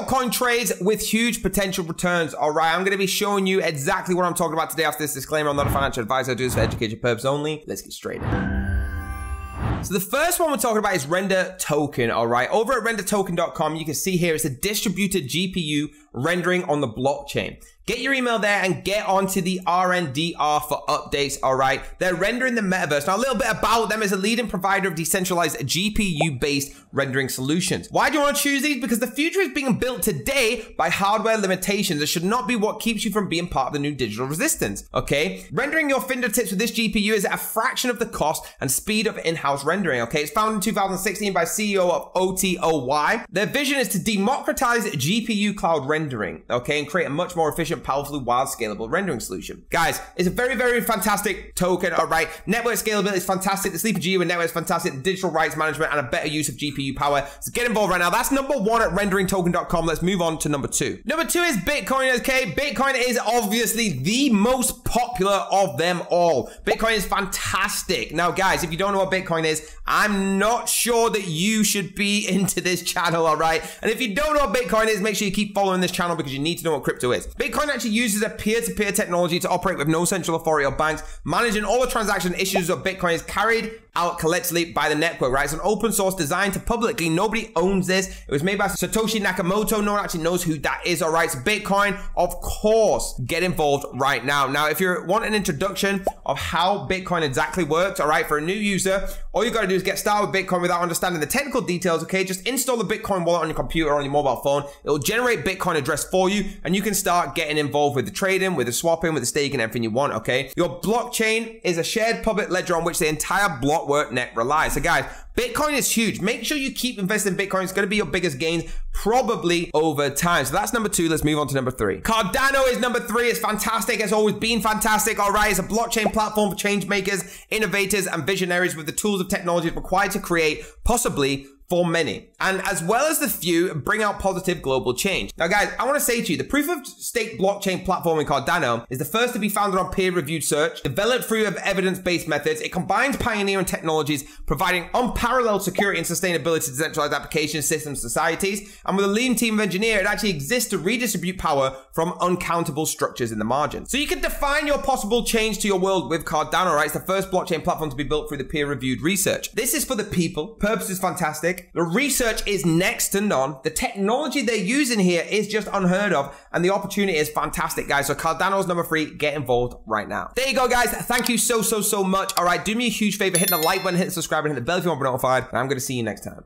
altcoin trades with huge potential returns. All right, I'm going to be showing you exactly what I'm talking about today after this disclaimer. I'm not a financial advisor. I do this for education purposes only. Let's get straight in. So the first one we're talking about is Render Token, all right? Over at rendertoken.com, you can see here it's a distributed GPU rendering on the blockchain. Get your email there and get onto the RNDR for updates, all right? They're rendering the metaverse. Now, a little bit about them as a leading provider of decentralized GPU-based rendering solutions. Why do you want to choose these? Because the future is being built today by hardware limitations. It should not be what keeps you from being part of the new digital resistance, okay? Rendering your fingertips with this GPU is at a fraction of the cost and speed of in-house rendering, okay? It's founded in 2016 by CEO of OTOY. Their vision is to democratize GPU cloud rendering, okay, and create a much more efficient powerfully wild scalable rendering solution. Guys, it's a very, very fantastic token, all right? Network scalability is fantastic. The Sleeper GPU and network is fantastic. The digital rights management and a better use of GPU power. So get involved right now. That's number one at renderingtoken.com. Let's move on to number two. Number two is Bitcoin, okay? Bitcoin is obviously the most popular of them all. Bitcoin is fantastic. Now, guys, if you don't know what Bitcoin is, I'm not sure that you should be into this channel, all right? And if you don't know what Bitcoin is, make sure you keep following this channel because you need to know what crypto is. Bitcoin actually uses a peer-to-peer technology to operate with no central authority or banks, managing all the transaction issues of Bitcoin is carried out collectively by the network, right? It's an open source designed to publicly. Nobody owns this. It was made by Satoshi Nakamoto. No one actually knows who that is, all right? So Bitcoin, of course, get involved right now. Now, if you want an introduction of how Bitcoin exactly works, all right, for a new user, all you got to do is get started with Bitcoin without understanding the technical details, okay? Just install the Bitcoin wallet on your computer or on your mobile phone. It'll generate Bitcoin address for you, and you can start getting involved with the trading, with the swapping, with the staking, everything you want, okay? Your blockchain is a shared public ledger on which the entire block net relies. So guys, Bitcoin is huge. Make sure you keep investing in Bitcoin. It's going to be your biggest gains probably over time. So that's number two. Let's move on to number three. Cardano is number three. It's fantastic. It's always been fantastic. All right. It's a blockchain platform for change makers, innovators, and visionaries with the tools of technology required to create possibly for many, and as well as the few, bring out positive global change. Now, guys, I want to say to you, the proof of stake blockchain platform in Cardano is the first to be founded on peer-reviewed search, developed through evidence-based methods. It combines pioneering technologies, providing unparalleled security and sustainability to decentralized application systems societies. And with a lean team of engineers, it actually exists to redistribute power from uncountable structures in the margin. So you can define your possible change to your world with Cardano, right? It's the first blockchain platform to be built through the peer-reviewed research. This is for the people. Purpose is fantastic. The research is next to none. The technology they're using here is just unheard of. And the opportunity is fantastic, guys. So Cardano's number three. Get involved right now. There you go, guys. Thank you so, so, so much. All right. Do me a huge favor. Hit the like button, hit the subscribe, and hit the bell if you want to be notified. And I'm going to see you next time.